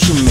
Evolution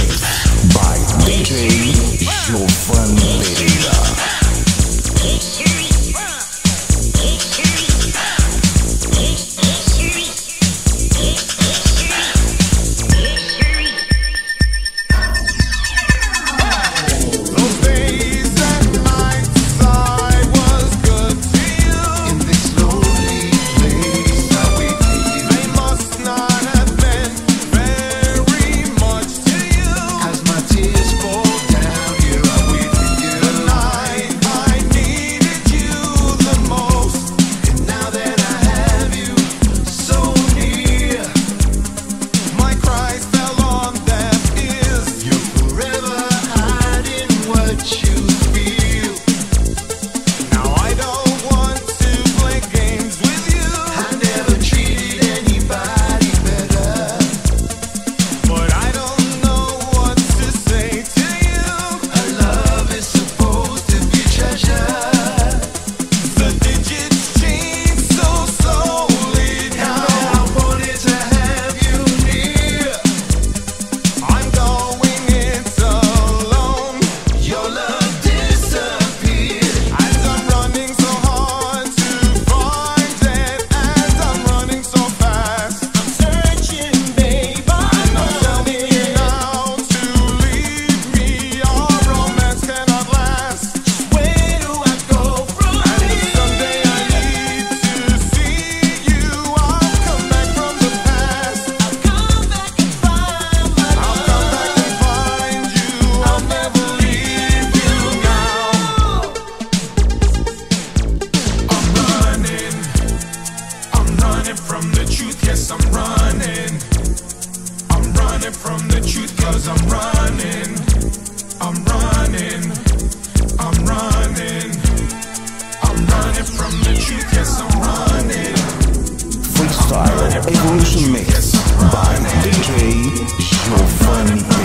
money.